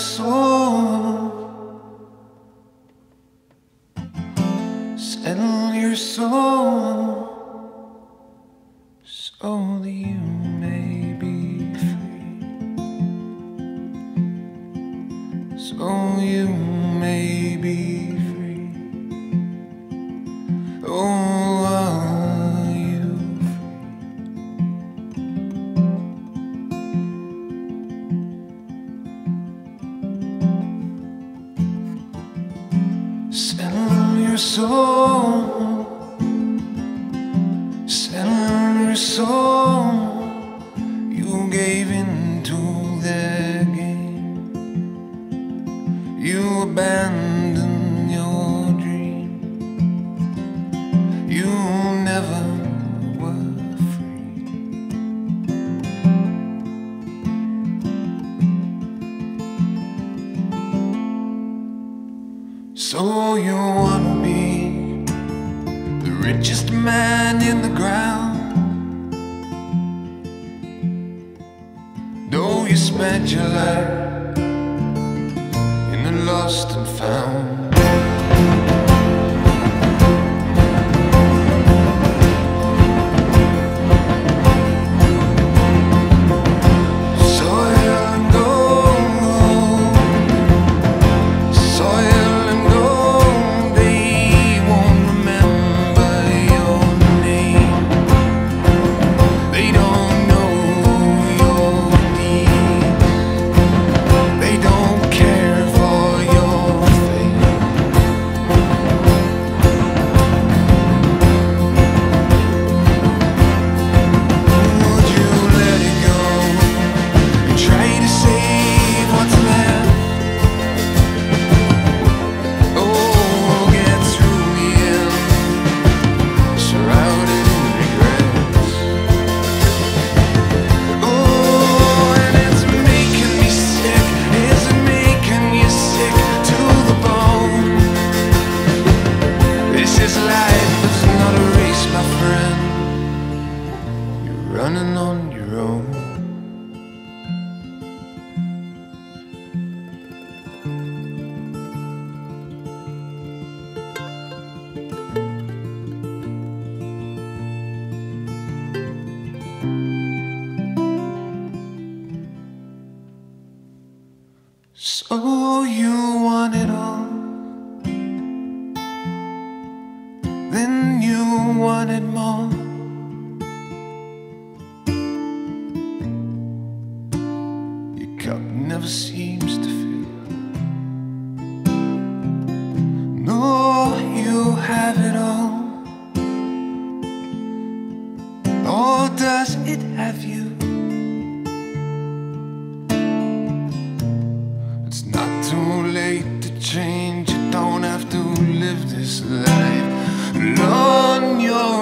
soul. Settle your soul so you may be free. So you may be soul. Your soul. You gave game. You abandoned your dream. You never were free. So you richest man in the ground? Though you spent your life in the lost and found. So you want it all, then you wanted more. Your cup never seems to fill. No, you have it all. Or does it have you? don't have to live this life alone.